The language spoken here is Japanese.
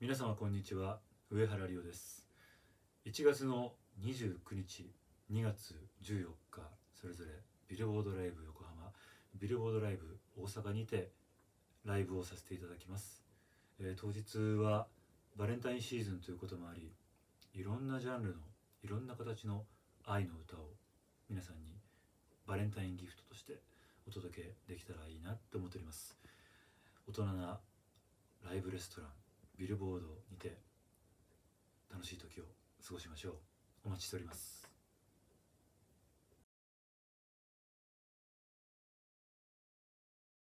皆様こんにちは。上原理央です。1月の29日2月14日それぞれビルボードライブ横浜ビルボードライブ大阪にてライブをさせていただきます、えー、当日はバレンタインシーズンということもありいろんなジャンルのいろんな形の愛の歌を皆さんにバレンタインギフトとしてお届けできたらいいなと思っております。大人なライブレストランビルボードにて楽しい時を過ごしましょう。お待ちしております。